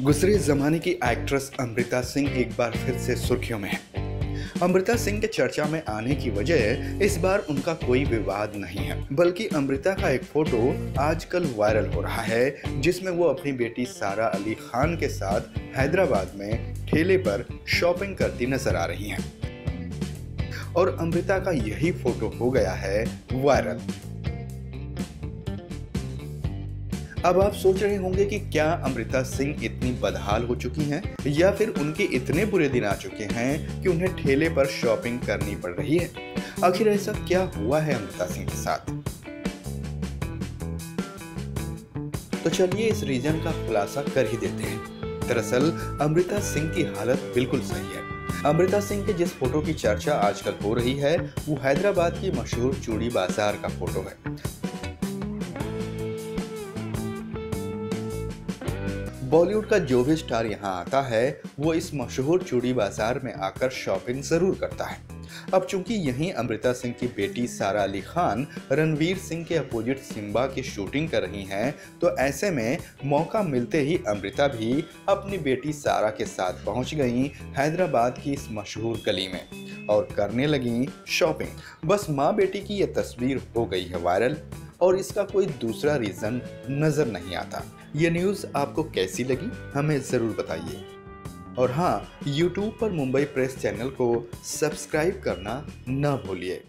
गुजरे जमाने की एक्ट्रेस अमृता सिंह एक बार फिर से सुर्खियों में है। अमृता सिंह के चर्चा में आने की वजह, इस बार उनका कोई विवाद नहीं है। बल्कि अमृता का एक फ़ोटो आजकल वायरल हो रहा है, जिसमें वो अपनी बेटी सारा अली खान के साथ हैदराबाद में ठेले पर शॉपिंग करती नज़र आ रही हैं। और अमृता का यही फ़ोटो हो गया है वायरल। अब आप सोच रहे होंगे कि क्या अमृता सिंह इतनी बदहाल हो चुकी हैं, या फिर उनके इतने बुरे दिन आ चुके हैं कि उन्हें ठेले पर शॉपिंग करनी पड़ रही है? आखिर ऐसा क्या हुआ है अमृता सिंह के साथ? तो चलिए इस रीजन का खुलासा कर ही देते हैं। दरअसल, अमृता सिंह की हालत बिल्कुल सही है। अमृता सिंह के जिस फ़ोटो की चर्चा आजकल हो रही है, वो हैदराबाद की मशहूर चूड़ी बाज़ार का फ़ोटो है। बॉलीवुड का जो भी स्टार यहाँ आता है, वो इस मशहूर चूड़ी बाज़ार में आकर शॉपिंग ज़रूर करता है। अब चूँकि यहीं अमृता सिंह की बेटी सारा अली खान, रणवीर सिंह के अपोजिट सिम्बा की शूटिंग कर रही हैं तो ऐसे में मौका मिलते ही अमृता भी अपनी बेटी सारा के साथ पहुँच गई हैदराबाद की इस मशहूर गली में और करने लगी शॉपिंग। बस माँ बेटी की यह तस्वीर हो गई है वायरल और इसका कोई दूसरा रीज़न नज़र नहीं आता। ये न्यूज़ आपको कैसी लगी, हमें ज़रूर बताइए। और हाँ यूट्यूब पर मुंबई प्रेस चैनल को सब्सक्राइब करना न भूलिए।